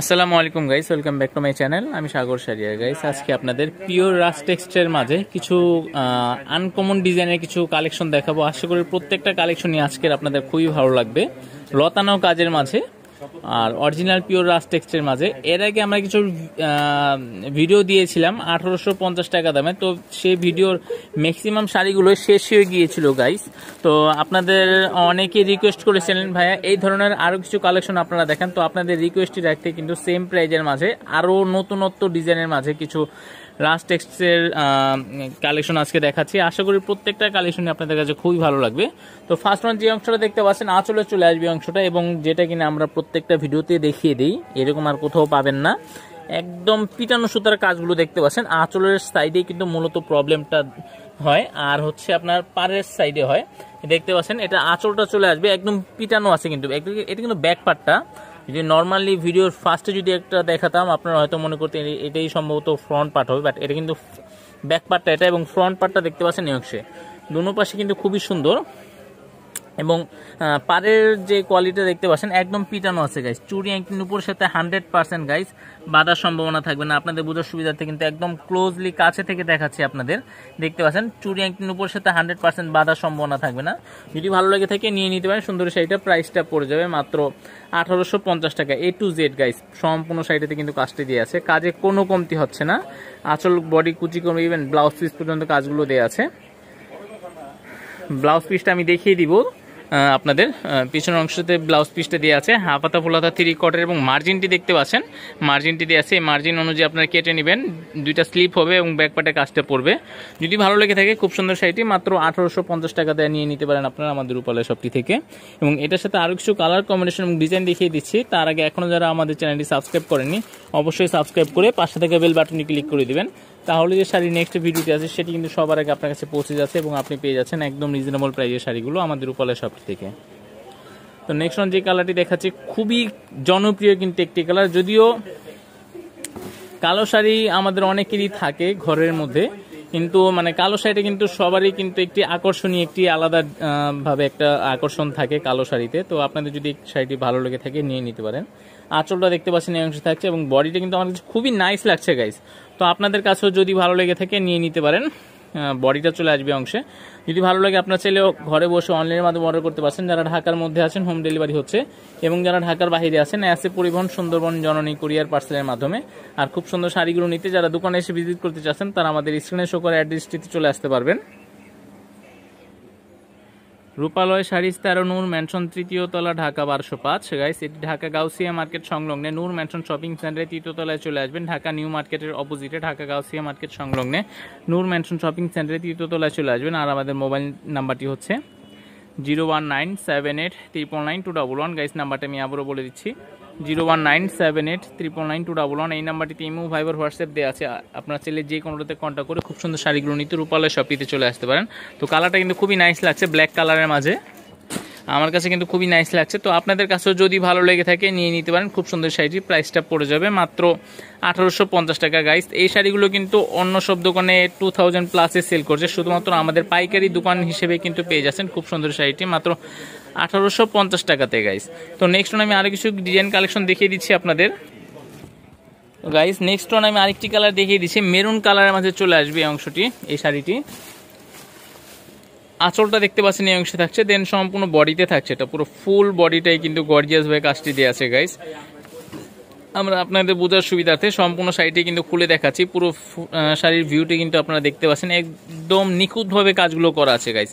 আসসালামু আলাইকুম guys welcome back to my channel আমি সাগর সারিয়া গাইস আজকে আপনাদের পিওর রাস টেক্সটের মাঝে কিছু আনকমন ডিজাইনের কিছু কালেকশন দেখাবো। আশা করি প্রত্যেকটা কালেকশনই আজকের আপনাদের খুবই ভালো লাগবে। লতানো কাজের মাঝে আর অরিজিনাল পিওর রাস টেক্সটের মাঝে। এর আগে আমরা কিছু ভিডিও দিয়েছিলাম, আঠারোশো পঞ্চাশ টাকা দামে। তো সেই ভিডিওর ম্যাক্সিমাম শাড়িগুলো শেষ হয়ে গিয়েছিল গাইস তো আপনাদের অনেকে রিকোয়েস্ট করেছিলেন, ভাইয়া, এই ধরনের আরও কিছু কালেকশন আপনারা দেখেন। তো আপনাদের রিকোয়েস্টই রাখতে কিন্তু সেম প্রাইজের মাঝে আরও নতুনত্ব ডিজাইনের মাঝে কিছু লাস্ট টেক্সটের কালেকশন আজকে দেখাচ্ছি। আশা করি প্রত্যেকটা কালেকশনই আপনাদের কাছে খুবই ভালো লাগবে। তো ফার্স্ট ওয়ান যে অংশটা দেখতে পাচ্ছেন, আঁচলে চলে আসবে অংশটা এবং যেটা কিনা আমরা প্রত্যেকটা ভিডিওতে দেখিয়ে দিই, এরকম আর কোথাও পাবেন না। একদম পিটানো সুতার কাজগুলো দেখতে পাচ্ছেন। আঁচলের সাইডে কিন্তু মূলত প্রবলেমটা হয়, আর হচ্ছে আপনার পাড়ের সাইডে হয়। দেখতে পাচ্ছেন, এটা আঁচলটা চলে আসবে, একদম পিটানো আছে কিন্তু। এটা কিন্তু ব্যাক পার্টটা যদি নর্মালি ভিডিওর ফার্স্টে যদি একটা দেখাতাম, আপনারা হয়তো মনে করতেন এটাই সম্ভবত ফ্রন্ট পার্ট হবে বাট এটা কিন্তু ব্যাক পার্টটা এটা এবং ফ্রন্ট পার্টটা দেখতে পাচ্ছেন অংশে। দুনো পাশে কিন্তু খুবই সুন্দর। এবং পাড়ের যে কোয়ালিটি দেখতে পাচ্ছেন, একদম পিটানো আছে গাইস চুরি অ্যাঙ্কিং উপরের সাথে হান্ড্রেড পার্সেন্ট গাইস বাঁধার সম্ভাবনা থাকবে না। আপনাদের বোঝার সুবিধার্থে কিন্তু একদম ক্লোজলি কাছে থেকে দেখাচ্ছি আপনাদের। দেখতে পাচ্ছেন, চুরি অ্যাঙ্কিং উপরের সাথে হান্ড্রেড পার্সেন্ট বাঁধার সম্ভাবনা থাকবে না। যদি ভালো লাগে থাকে, নিয়ে নিতে পারেন। সুন্দর শাড়িটা প্রাইসটা পড়ে যাবে মাত্র আঠারোশো পঞ্চাশ টাকা এ টু জেড গাইস সম্পূর্ণ শাড়িটাতে কিন্তু কাজটি দিয়ে আছে। কাজে কোনো কমতি হচ্ছে না। আচল বডি কুচি কমে ইভেন ব্লাউজ পিস পর্যন্ত কাজগুলো দেওয়া আছে। ব্লাউজ পিসটা আমি দেখিয়ে দিব। আপনাদের পিছনের অংশতে ব্লাউজ পিসটা দিয়ে আছে হাফাতা ফুলাতা থ্রি কটের এবং মার্জিনটি দেখতে পাচ্ছেন। মার্জিনটি দিয়ে আছে, এই মার্জিন অনুযায়ী আপনারা কেটে নেবেন, দুইটা স্লিপ হবে এবং ব্যাকপাটে কাজটা পড়বে। যদি ভালো লেগে থাকে, খুব সুন্দর শাড়িটি, মাত্র আঠারোশো পঞ্চাশ টাকা দেয়, নিয়ে নিতে পারেন আপনারা আমাদের উপালয় শপটি থেকে। এবং এটার সাথে আরও কিছু কালার কম্বিনেশন এবং ডিজাইন দেখিয়ে দিচ্ছি, তার আগে এখনও যারা আমাদের চ্যানেলটি সাবস্ক্রাইব করেনি অবশ্যই সাবস্ক্রাইব করে পাশে থেকে বেল বাটনটি ক্লিক করে দিবেন। তাহলে যে শাড়ি নেক্সট ভিডিওটি আছে, সেটি কিন্তু সবার আগে আপনার কাছে পৌঁছে যাচ্ছে এবং আপনি পেয়ে যাচ্ছেন একদম রিজনেবল প্রাইজের শাড়িগুলো আমাদের উপালয় শপটি থেকে। তো নেক্সট ওয়ান যে কালারটি দেখাচ্ছি, খুবই জনপ্রিয় কিন্তু একটি কালার যদিও কালো শাড়ি আমাদের অনেকেরই থাকে ঘরের মধ্যে, কিন্তু মানে কালো শাড়িটা কিন্তু সবারই কিন্তু একটি আকর্ষণীয়, একটি আলাদা ভাবে একটা আকর্ষণ থাকে কালো শাড়িতে। তো আপনাদের যদি শাড়িটি ভালো লেগে থাকে, নিয়ে নিতে পারেন। আঁচলটা দেখতে পাচ্ছেন এই অংশে থাকছে এবং বডিটা কিন্তু আমার কাছে খুবই নাইস লাগছে গাইস তো আপনাদের কাছেও যদি ভালো লেগে থাকে, নিয়ে নিতে পারেন। বডিটা চলে আসবে অংশে। যদি ভালো লাগে, আপনার চাইলেও ঘরে বসে অনলাইনের মাধ্যমে অর্ডার করতে পারছেন। যারা ঢাকার মধ্যে আছেন হোম ডেলিভারি হচ্ছে। এবং যারা ঢাকার বাইরে আছেন অ্যাসে পরিবহন সুন্দরবন জননী কুরিয়ার পার্সেলের মাধ্যমে। আর খুব সুন্দর শাড়িগুলো নিতে, যারা দোকানে এসে ভিজিট করতে চাচ্ছেন, তারা আমাদের স্ক্রিনে শো করে অ্যাড্রেসটিতে চলে আসতে পারবেন। রূপালয় শাড়িস তেরো, নূর ম্যানশন তৃতীয় তলা, ঢাকা বারোশো পাঁচ। গাইস এটি ঢাকা গাউসিয়া মার্কেট সংলগ্নে। নূর ম্যানশন শপিং সেন্টারে তৃতীয় তলায় চলে আসবেন। ঢাকা নিউ মার্কেটের অপোজিটে ঢাকা গাউসিয়া মার্কেট সংলগ্নে। নূর ম্যানশন শপিং সেন্টারে তৃতীয় তলায় চলে আসবেন। আর আমাদের মোবাইল নাম্বারটি হচ্ছে zero one nine seven eight triple nine two double one. Guys নাম্বারটা আমি আবারও বলে দিচ্ছি। Zero one nine seven eight triple nine two double one এই নাম্বারটিতে ইমো, ভাইবার, হোয়াটসঅ্যাপ দেওয়া আছে। আপনার ছেলে যে কোনোটাতে কন্ট্যাক্ট করে খুব সুন্দর শাড়িগুলো নিতে রূপালয় শপিতে চলে আসতে পারেন। তো কালারটা কিন্তু খুবই নাইস লাগছে ব্ল্যাক কালারের মাঝে। আমার কাছে কিন্তু খুবই নাইস লাগছে। তো আপনাদের কাছেও যদি ভালো লেগে থাকে নিয়ে নিতে পারেন। খুব সুন্দর শাড়িটি প্রাইসটা পড়ে যাবে মাত্র আঠারোশো পঞ্চাশ টাকা গাইস এই শাড়িগুলো কিন্তু অন্য সব দোকানে টু থাউজেন্ড প্লাসে সেল করছে। শুধুমাত্র আমাদের পাইকারি দোকান হিসেবে কিন্তু পেয়ে যাচ্ছেন খুব সুন্দর শাড়িটি। মাত্র আঠারোশো পঞ্চাশ টাকাতে গাইস তো নেক্সট আমি আরও কিছু ডিজাইন কালেকশন দেখিয়ে দিচ্ছি আপনাদের। গাইস নেক্সট ওয়ান আমি আরেকটি কালার দেখিয়ে দিচ্ছি। মেরুন কালারের মাঝে চলে আসবে এই অংশটি, এই শাড়িটি। আঁচলটা দেখতে পাচ্ছেন এই অংশে থাকছে দেন সম্পূর্ণ বডিতে থাকছে। এটা পুরো ফুল বডিটাই কিন্তু গর্জিয়াস ভাবে কাজটি দিয়ে আছে গাইস আমরা আপনাদের বোঝার সুবিধার্থে সম্পূর্ণ শাড়িটি কিন্তু খুলে দেখাচ্ছি। পুরো শাড়ির ভিউটি কিন্তু আপনারা দেখতে পাচ্ছেন। একদম নিখুঁতভাবে কাজগুলো করা আছে গাইজ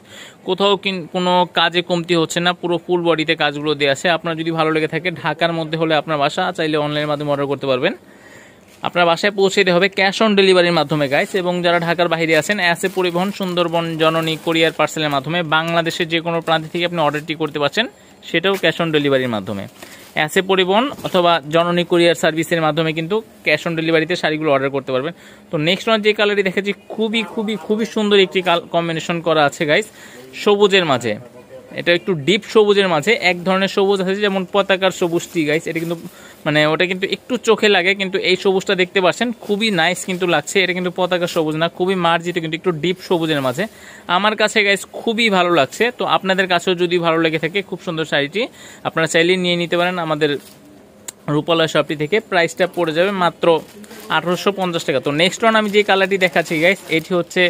কোথাও কোনো কাজে কমতি হচ্ছে না। পুরো ফুল বডিতে কাজগুলো দেওয়া আছে। আপনার যদি ভালো লেগে থাকে, ঢাকার মধ্যে হলে আপনার বাসা, চাইলে অনলাইনের মাধ্যমে অর্ডার করতে পারবেন। আপনার বাসায় পৌঁছে দিতে হবে ক্যাশ অন ডেলিভারির মাধ্যমে গাইস এবং যারা ঢাকার বাইরে আছেন অ্যাসে পরিবহন, সুন্দরবন, জননী কোরিয়ার পার্সেলের মাধ্যমে, বাংলাদেশের যে কোনো প্রান্ত থেকে আপনি অর্ডারটি করতে পারছেন, সেটাও ক্যাশ অন ডেলিভারির মাধ্যমে। অ্যাসে পরিবহন অথবা জননী কুরিয়ার সার্ভিসের মাধ্যমে কিন্তু ক্যাশ অন ডেলিভারিতে শাড়িগুলো অর্ডার করতে পারবেন। তো নেক্সট ওয়ান যে কালারটি দেখেছি, খুবই খুবই খুবই সুন্দর একটি কম্বিনেশন করা আছে গাইস সবুজের মাঝে। এটা একটু ডিপ সবুজের মাঝে, এক ধরনের সবুজ আছে যেমন পতাকার সবুজটি গাইস এটা কিন্তু মানে ওটা কিন্তু একটু চোখে লাগে, কিন্তু এই সবুজটা দেখতে পাচ্ছেন, খুবই নাইস কিন্তু লাগছে। এটা কিন্তু পতাকা সবুজ না, খুবই মার্জিত, কিন্তু একটু ডিপ সবুজের মাঝে। আমার কাছে গাইস খুবই ভালো লাগছে। তো আপনাদের কাছেও যদি ভালো লেগে থাকে, খুব সুন্দর শাড়িটি, আপনারা চাইলে নিয়ে নিতে পারেন। আমাদের রূপালয় শপটি থেকে প্রাইসটা পড়ে যাবে মাত্র আঠারোশো পঞ্চাশ টাকা। তো নেক্সট ওয়ান আমি যে কালারটি দেখাচ্ছি গাইস এটি হচ্ছে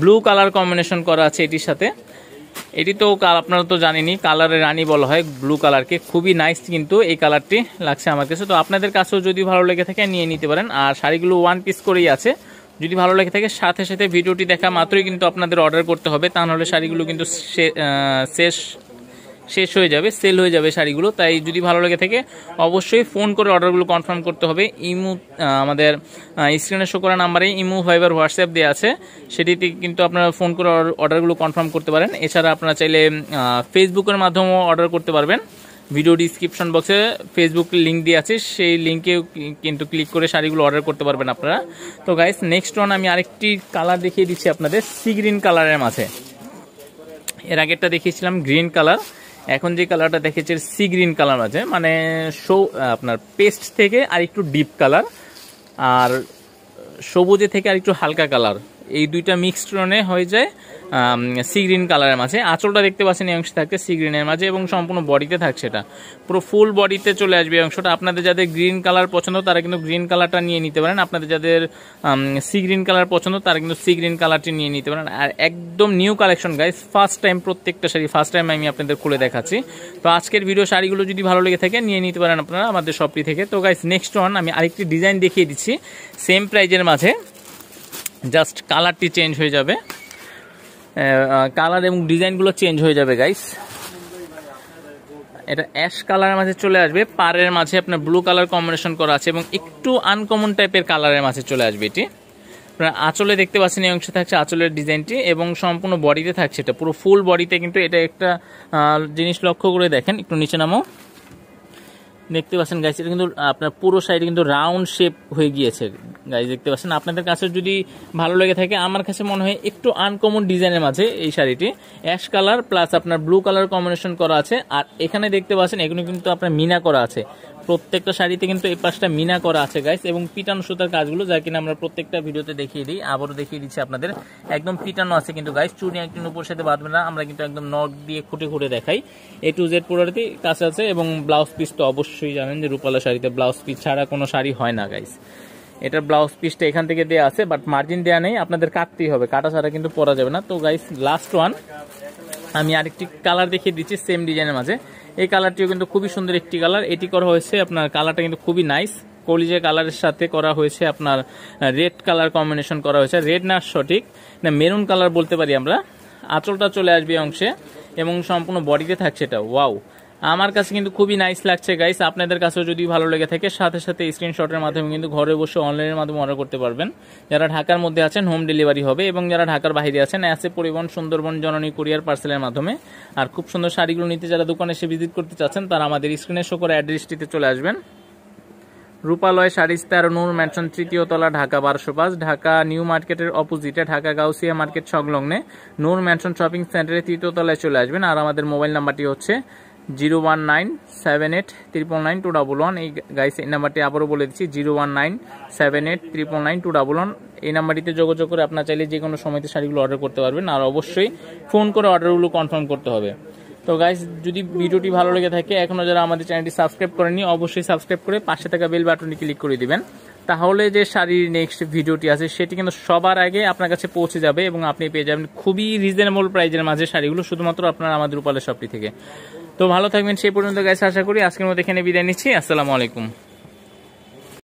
ব্লু কালার কম্বিনেশন করা আছে এটির সাথে। এটি তো আপনারা তো জানেনি কালারে রানী বলা হয় ব্লু কালারকে খুবই নাইস কিন্তু এই কালারটি লাগছে আমার কাছে। তো আপনাদের কাছেও যদি ভালো লেগে থাকে, নিয়ে নিতে পারেন। আর শাড়িগুলো ওয়ান পিস করেই আছে। যদি ভালো লেগে থাকে, সাথে সাথে ভিডিওটি দেখা মাত্রই কিন্তু আপনাদের অর্ডার করতে হবে। তা নাহলে শাড়িগুলো কিন্তু শেষ শেষ হয়ে যাবে সেল হয়ে যাবে শাড়িগুলো। তাই যদি ভালো লেগে থাকে অবশ্যই ফোন করে অর্ডারগুলো কনফার্ম করতে হবে। ইমু আমাদের স্ক্রিনে শো করা নাম্বারে ইমু ফাইবার হোয়াটসঅ্যাপ দেওয়া আছে। সেটিতে কিন্তু আপনারা ফোন করে অর্ডার- অর্ডারগুলো কনফার্ম করতে পারেন। এছাড়া আপনারা চাইলে ফেসবুকের মাধ্যমেও অর্ডার করতে পারবেন। ভিডিও ডিসক্রিপশন বক্সে ফেসবুক লিঙ্ক দিয়ে আছে। সেই লিঙ্কে কিন্তু ক্লিক করে শাড়িগুলো অর্ডার করতে পারবেন আপনারা। তো গাইস নেক্সট ওয়ান আমি আরেকটি কালার দেখিয়ে দিচ্ছি আপনাদের সি গ্রিন কালারের মাঝে। এর আগেরটা দেখিয়েছিলাম গ্রিন কালার এখন যে কালারটা দেখেছি সি গ্রিন কালার আছে মানে শো আপনার পেস্ট থেকে আর একটু ডিপ কালার আর সবুজে থেকে আর একটু হালকা কালার এই দুইটা মিক্সড হয়ে যায় সি গ্রিন কালারের মাঝে। আঁচলটা দেখতে পাচ্ছেন এই অংশে থাকছে সি গ্রিনের মাঝে এবং সম্পূর্ণ বডিতে থাকছে এটা। পুরো ফুল বডিতে চলে আসবে এই অংশটা। আপনাদের যাদের গ্রিন কালার পছন্দ, তারা কিন্তু গ্রিন কালারটা নিয়ে নিতে পারেন। আপনাদের যাদের সি গ্রিন কালার পছন্দ, তারা কিন্তু সি গ্রিন কালারটি নিয়ে নিতে পারেন। আর একদম new collection guys first time প্রত্যেকটা শাড়ি ফার্স্ট টাইম আমি আপনাদের খুলে দেখাচ্ছি। তো আজকের ভিডিও শাড়িগুলো যদি ভালো লেগে থাকে, নিয়ে নিতে পারেন আপনারা আমাদের শপটি থেকে। তো গাইস নেক্সট ওয়ান আমি আরেকটি ডিজাইন দেখিয়ে দিচ্ছি সেম প্রাইজের মাঝে। জাস্ট কালারটি চেঞ্জ হয়ে যাবে। কালার এবং ডিজাইনগুলো চেঞ্জ হয়ে যাবে গাইস এটা অ্যাশ কালারের মাঝে চলে আসবে, পাড়ের মাঝে আপনার ব্লু কালার কম্বিনেশন করা আছে এবং একটু আনকমন টাইপের কালারের মাঝে চলে আসবে এটি। আঁচলে দেখতে পাচ্ছেন এই অংশে থাকছে আঁচলের ডিজাইনটি এবং সম্পূর্ণ বডিতে থাকছে এটা। পুরো ফুল বডিতে কিন্তু এটা একটা জিনিস লক্ষ্য করে দেখেন, একটু নিচে নামো। দেখতে পাচ্ছেন গাইস এটা কিন্তু আপনার পুরো সাইডে কিন্তু রাউন্ড শেপ হয়ে গিয়েছে। গাইস দেখতে পাচ্ছেন, আপনাদের কাছে যদি ভালো লেগে থাকে, আমার কাছে মনে হয় একটু আনকমন ডিজাইনের মাঝে এই শাড়িটি। অ্যাশ কালার প্লাস আপনার ব্লু কালার কম্বিনেশন করা আছে, আর এখানে দেখতে পাচ্ছেন, এগুলো কিন্তু আপনার মিনা করা আছে। প্রত্যেকটা শাড়িতে কিন্তু এই পাশটা মিনা করা আছে গাইস এবং পিটানো সুতার কাজগুলো যা কিনা আমরা প্রত্যেকটা ভিডিওতে দেখিয়ে দিই। আবারও দেখিয়ে দিচ্ছি আপনাদের। একদম পিটানো আছে কিন্তু গাইস চুড়ি একটু উপর সাথে বাঁধবে না, আমরা কিন্তু একদম নট দিয়ে খুঁটে খুঁটে দেখাই। এ টু জেড পুরোটি কাছে আছে এবং ব্লাউজ পিস তো অবশ্যই জানেন যে রূপালা শাড়িতে ব্লাউজ পিস ছাড়া কোনো শাড়ি হয় না গাইস এটার ব্লাউজ পিসটা এখান থেকে দেওয়া আছে বাট মার্জিন দেওয়া নেই, আপনাদের কাটতেই হবে। কাটা ছাড়া কিন্তু পরা যাবে না। তো গাইস লাস্ট ওয়ান আমি আরেকটি কালার দেখিয়ে দিচ্ছি সেম ডিজাইনের মাঝে। এই কালারটিও কিন্তু খুবই সুন্দর একটি কালার এটি করা হয়েছে আপনার কালারটা কিন্তু খুবই নাইস কলিজে কালারের সাথে করা হয়েছে আপনার রেড কালার কম্বিনেশন করা হয়েছে। রেড না সঠিক, না মেরুন কালার বলতে পারি আমরা। আঁচলটা চলে আসবে অংশে এবং সম্পূর্ণ বডিতে থাকছে এটা। ওয়াও আমার কাছে কিন্তু খুবই নাইস লাগছে গাইস আপনাদের কাছেও যদি ভালো লেগে থাকে, সাথে সাথে স্ক্রিনশটের মাধ্যমে কিন্তু ঘরে বসে অনলাইনের মাধ্যমে অর্ডার করতে পারবেন। যারা ঢাকার মধ্যে আছেন হোম ডেলিভারি হবে এবং যারা ঢাকার বাইরে আছেন অ্যাসে পরিবহন সুন্দরবন জননী কুরিয়ার পার্সেলের মাধ্যমে। আর খুব সুন্দর শাড়িগুলো নিতে যারা দোকানে এসে ভিজিট করতে চাচ্ছেন, তারা আমাদের স্ক্রিনে শো করা অ্যাড্রেসটিতে চলে আসবেন। রূপালয় শাড়িস তেরো নূর ম্যানশন তৃতীয় তলা, ঢাকা বারোশো পাঁচ, ঢাকা নিউ মার্কেটের অপোজিটে ঢাকা গাউসিয়া মার্কেট সংলগ্নে। নূর ম্যানশন শপিং সেন্টারে তৃতীয় তলায় চলে আসবেন। আর আমাদের মোবাইল নাম্বারটি হচ্ছে zero one nine seven eight triple nine two double one. এই গাইস এই নাম্বারটি আবারও বলে দিচ্ছি, zero one nine seven eight triple nine two double one. এই নাম্বারটিতে যোগাযোগ করে আপনার চাইলে যে কোনো সময়তে শাড়িগুলো অর্ডার করতে পারবেন, আর অবশ্যই ফোন করে অর্ডারগুলো কনফার্ম করতে হবে। তো গাইস যদি ভিডিওটি ভালো লেগে থাকে এখনও যারা আমাদের চ্যানেলটি সাবস্ক্রাইব করেনি অবশ্যই সাবস্ক্রাইব করে পাশে থাকা বেল বাটনটি ক্লিক করে দিবেন। তাহলে যে শাড়ির নেক্সট ভিডিওটি আছে, সেটি কিন্তু সবার আগে আপনার কাছে পৌঁছে যাবে এবং আপনি পেয়ে যাবেন খুবই রিজনেবল প্রাইজের মাঝে শাড়িগুলো, শুধুমাত্র আপনার আমাদের রূপালের শপটি থেকে। তো ভালো থাকবেন, সেই পর্যন্ত গাইস আশা করি আজকের মতো এখানে বিদায় নিচ্ছি। আসসালামু আলাইকুম।